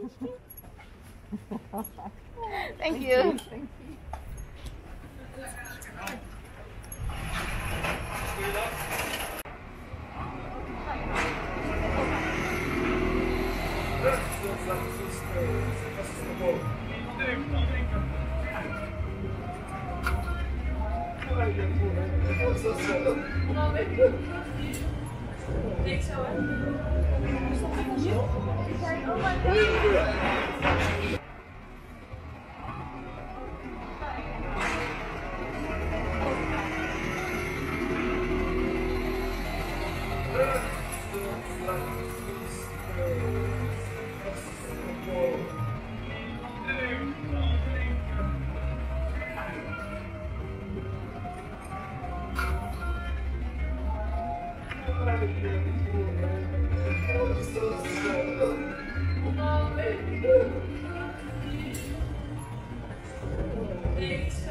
Thank, Thank, you. you. Thank you. Thanks.